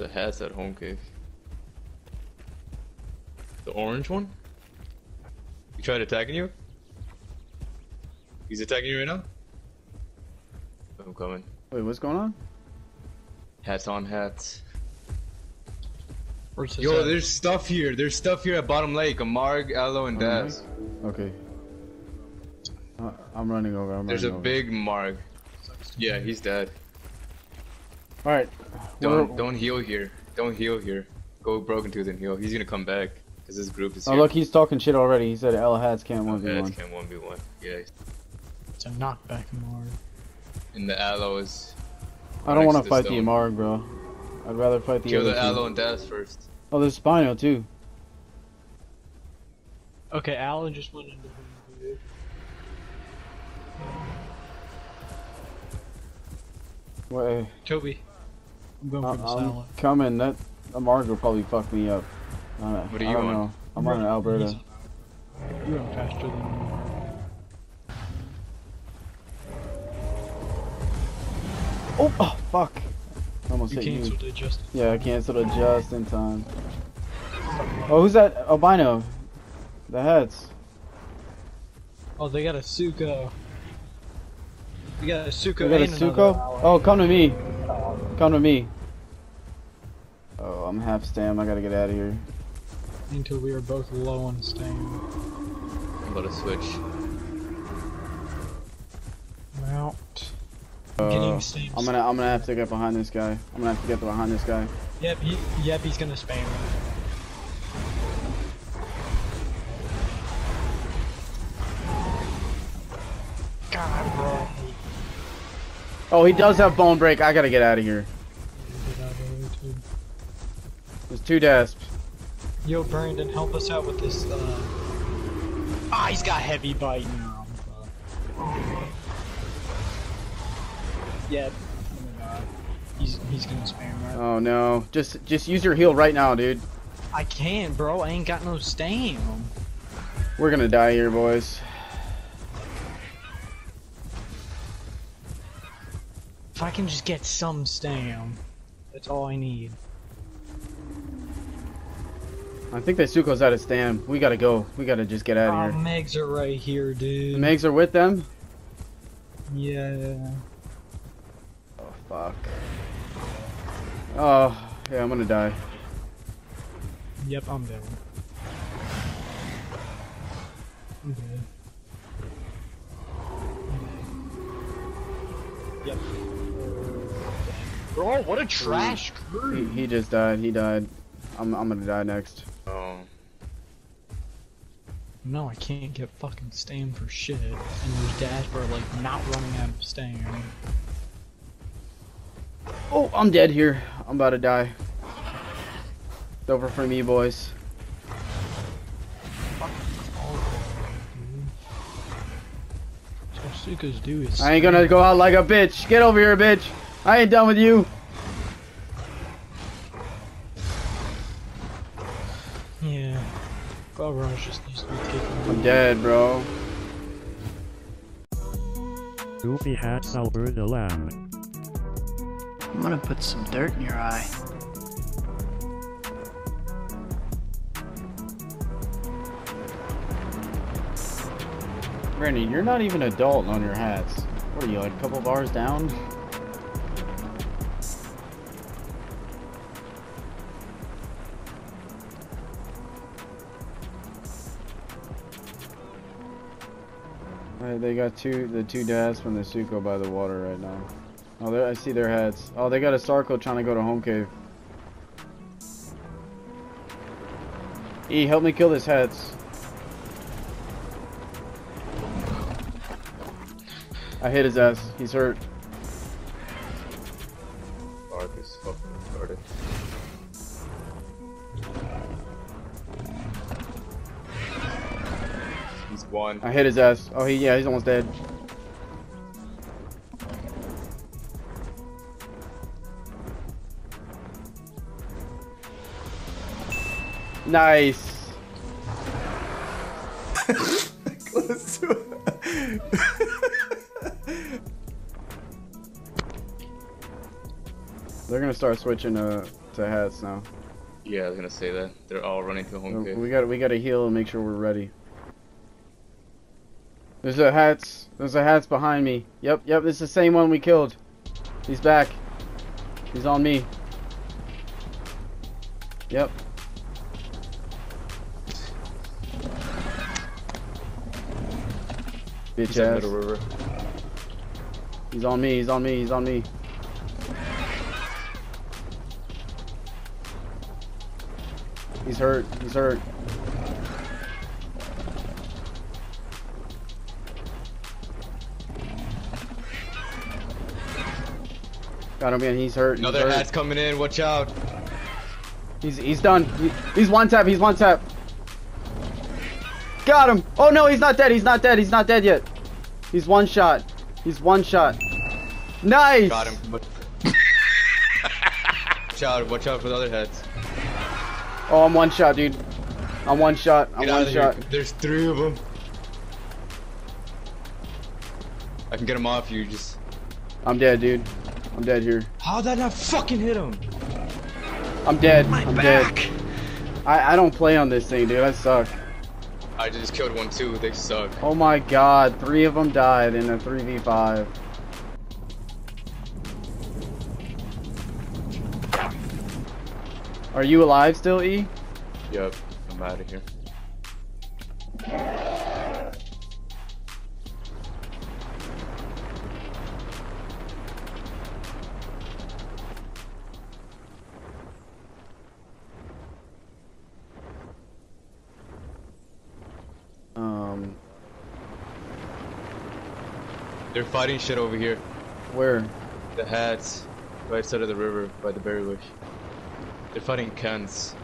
bunch of Hatz at home cave. The orange one? He tried attacking you? He's attacking you right now? I'm coming. Wait, what's going on? Hatz on Hatz. Yo, at? there's stuff here. There's stuff here at Bottom Lake. A Marg, Allo, and Bottom Daz. Okay. Uh, I'm running over. I'm There's a over. big Marg. Yeah, he's dead. All right. Don't don't heal here. Don't heal here. Go broken tooth and heal. He's gonna come back because this group is Oh here. look, he's talking shit already. He said L Hatz can't one v Hatz one. can one v one. Yeah, It's a knockback more. and the Allo is. I don't want to to fight the stone. Amarg, bro. I'd rather fight the Kill other the two. Allo and Daz first. Oh, there's Spino too. Okay, Alan just went into home. dude. Wait, Toby. I'm going for I'm, the I'm salad. coming. That Amarg will probably fuck me up. Uh, What are I you don't on? know. I'm on an Alberta. You're on faster than me. Oh, oh fuck! I almost You hit you. canceled it just. Yeah, I canceled it just in time. Oh, who's that? Albino. The heads. Oh, they got a Sucho. We got a Sucho. You got a and another Sucho? Oh, come to me. Come to me. Oh, I'm half stam. I gotta get out of here. Until we are both low on stam. I'm about to switch. I'm out. Uh, Getting stam. I'm gonna, I'm gonna have to get behind this guy. I'm gonna have to get behind this guy. Yep, he, yep, he's gonna spam me. God, bro. Oh, he does have bone break. I gotta get out of here. Get out of the way, too. There's two desps. Yo, Brandon, help us out with this. Uh... Ah, he's got heavy bite now. Yep. Oh. He's he's gonna spam right. Oh no. Just, just use your heal right now, dude. I can't, bro. I ain't got no stam. We're gonna die here, boys. If I can just get some stam, that's all I need. I think that Sucho's out of stam. We gotta go. We gotta just get out Oh, ah, of here. Megs are right here, dude. The Megs are with them? Yeah. Oh, fuck. Oh, yeah, I'm gonna die. Yep, I'm dead. I'm dead. Yep. Bro, what a trash He, crew. he just died. He died. I'm, I'm gonna die next. Oh, No, I can't get fucking stam for shit. And there's Dasper like not running out of stam. Oh, I'm dead here. I'm about to die. It's over for me, boys. So Suka's do I ain't gonna go out like a bitch. Get over here, bitch. I ain't done with you. Yeah. Garage just needs to be taken. I'm dead, bro. Goofy Hatz Alberta Lamb. I'm gonna put some dirt in your eye. Randy, you're not even adult on your Hatz. What are you, like a couple bars down? Alright, they got two, the two dads from the Suko by the water right now. Oh, there, I see their heads. Oh, they got a Sarco trying to go to home cave. E, help me kill this heads. I hit his ass. He's hurt. Ark is fucking retarded. One. I hit his ass. Oh, he yeah, he's almost dead. Nice. They're gonna start switching uh to Hatz now. Yeah, I was gonna say that. They're all running to home cave. We got we got to heal and make sure we're ready. There's a Hatz. There's a Hatz behind me. Yep, yep. This is the same one we killed. He's back. He's on me. Yep. Bitch He's ass. Middle River. He's on me. He's on me. He's on me. He's hurt. He's hurt. Got him again. He's hurt. He's Another hurt. hat's coming in. Watch out. He's he's done. He, he's one tap. He's one tap. Got him. Oh no, he's not dead. He's not dead. He's not dead yet. He's one shot. He's one shot. Nice. Got him. Watch out. Watch out for the other heads. Oh, I'm one shot, dude. I'm one shot. I'm Get one shot. here. There's three of them. I can get him off you. Just. I'm dead, dude. I'm dead here. How did that not fucking hit him? I'm dead. I'm dead. I I don't play on this thing, dude. I suck. I just killed one too. They suck. Oh my god, three of them died in a 3v5. Are you alive still, E? Yep. I'm out of here. They're fighting shit over here. where? The Hatz, right side of the river by the berry bush. They're fighting Kens.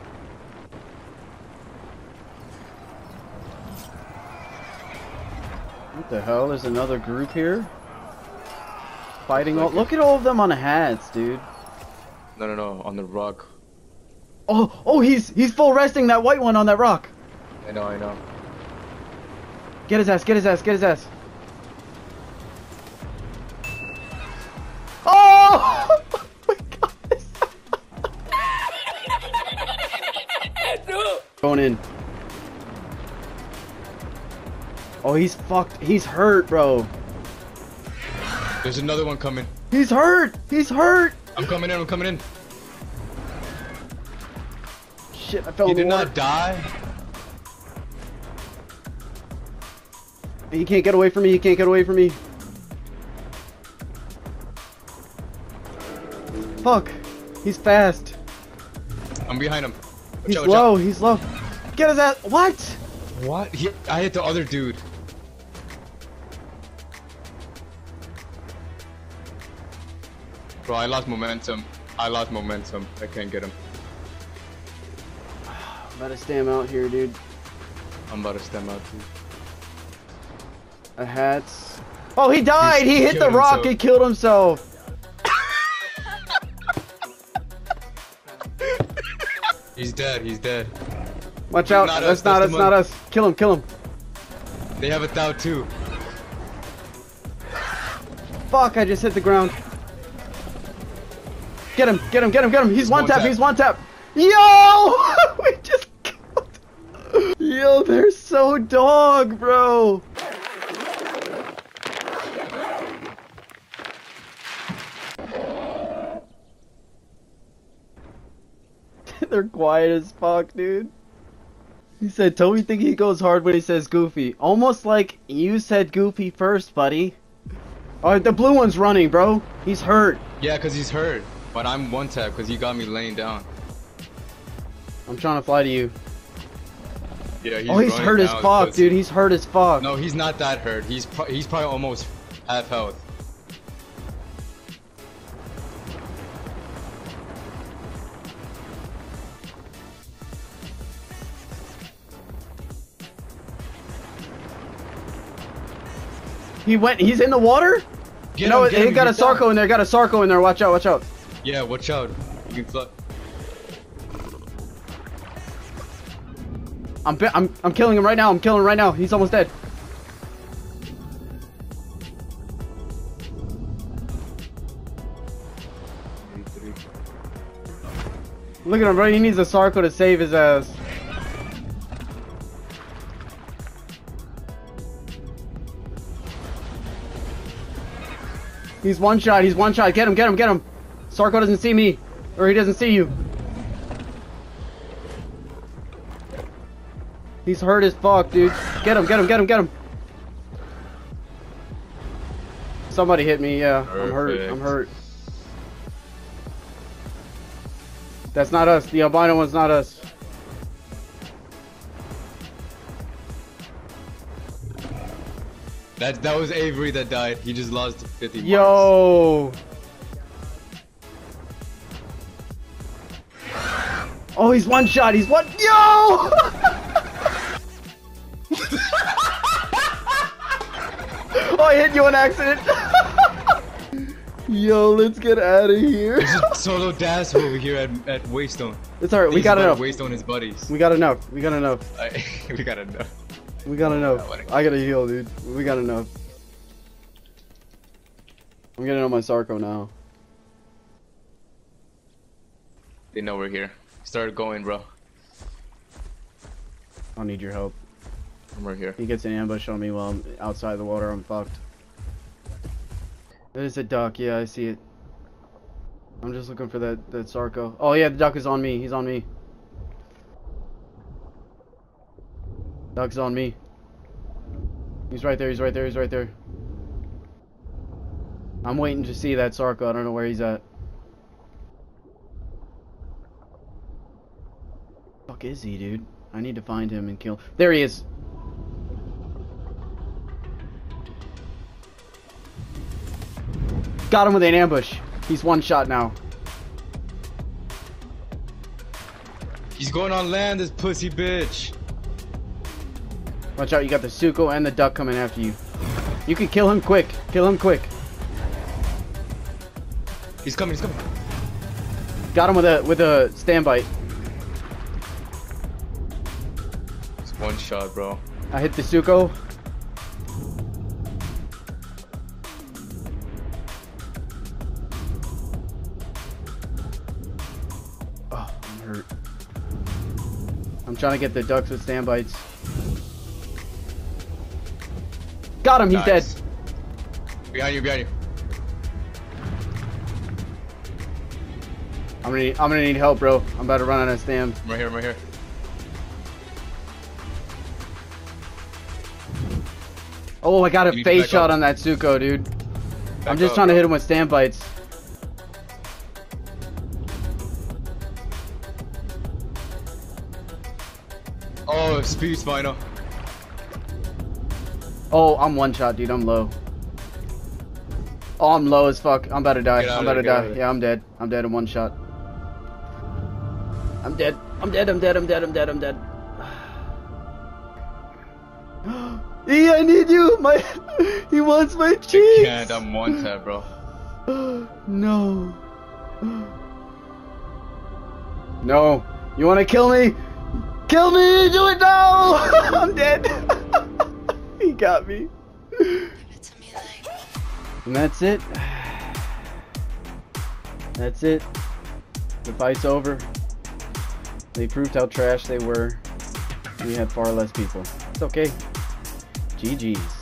What the hell? There's another group here? Fighting all- Look at all of them on Hatz, dude. No, no, no, on the rock. Oh, oh, he's he's full resting that white one on that rock. I know, I know. Get his ass, get his ass, get his ass. Going in. Oh, he's fucked. He's hurt, bro. There's another one coming. He's hurt. He's hurt. I'm coming in, I'm coming in. Shit, I fell He did water. not die. He can't get away from me. He can't get away from me. Fuck. He's fast. I'm behind him. Watch He's out, low. He's low. Get his ass. What? What? He, I hit the other dude. Bro, I lost momentum. I lost momentum. I can't get him. I'm about to stem out here, dude. I'm about to stem out too. A Hatz. Oh, he died. He's he hit the rock. himself. He killed himself. He's dead, he's dead. Watch out. Not that's us, not that's us. Not us. Kill him. Kill him. They have a Thou too. Fuck. I just hit the ground. Get him. Get him. Get him. Get him. He's one, one tap. tap. He's one tap. Yo! we just killed. Yo, they're so dog, bro. They're quiet as fuck, dude. He said, Toby think he goes hard when he says goofy. Almost like you said goofy first, buddy. Alright, the blue one's running, bro. He's hurt. Yeah, cause he's hurt. But I'm one tap cause he got me laying down. I'm trying to fly to you. Yeah, he's oh, he's hurt as fuck, dude. He's hurt as fuck. No, he's not that hurt. He's pro- he's probably almost half health. He went. He's in the water. Get no, him, him, got a he's down. Sarco in there. Got a Sarco in there. Watch out. Watch out. Yeah, watch out. You can. I'm, I'm, I'm killing him right now. I'm killing him right now. He's almost dead. Look at him, bro. He needs a Sarco to save his ass. He's one shot. He's one shot. Get him, get him, get him. Sarco doesn't see me. Or he doesn't see you. He's hurt as fuck, dude. Get him, get him, get him, get him. Somebody hit me, yeah. I'm hurt. I'm hurt. That's not us. The albino one's not us. That that was Avery that died. He just lost 50 marks. Yo! Oh, he's one shot. He's one. Yo! oh, I hit you on accident. Yo, let's get out of here. There's a solo dash over here at, at Waystone. It's alright. We got enough. Waystone his buddies. We got enough. We got enough. I, we got enough. We gotta wanna- I gotta heal, dude. We gotta know. I'm getting on my Sarco now. They know we're here. Start going, bro. I'll need your help. I'm we're here. He gets an ambush on me while I'm outside the water. I'm fucked. There's a duck. Yeah, I see it. I'm just looking for that that Sarco. Oh yeah, the duck is on me. He's on me. Duck's on me. He's right there. He's right there. He's right there. I'm waiting to see that Sarco. I don't know where he's at. Fuck is he, dude? I need to find him and kill. There he is. Got him with an ambush. He's one shot now. He's going on land, this pussy bitch. Watch out, you got the Sucho and the duck coming after you. You can kill him quick. Kill him quick. He's coming, he's coming. Got him with a with a stand bite. It's one shot, bro. I hit the Sucho. Oh, I'm hurt. I'm trying to get the ducks with stand bites. Got him, he's dead. Nice. Behind you, behind you. I'm gonna need, I'm gonna need help, bro. I'm about to run out of stam. I'm right here, I'm right here. Oh, I got a You need to face shot up. on that Sucho, dude. I'm just up, trying to bro. hit him with stand bites. Oh, speed spino. Oh, I'm one shot, dude. I'm low. Oh, I'm low as fuck. I'm about to die. I'm about to there, get out die. Yeah, I'm dead. I'm dead in one shot. I'm dead. I'm dead. I'm dead. I'm dead. I'm dead. I'm dead. E, I need you. My, he wants my cheeks. Can't, I'm one tap, bro. no. No. You want to kill me? Kill me! Do it now! Got me. And that's it. That's it. The fight's over. They proved how trash they were. We had far less people. It's okay. GG's.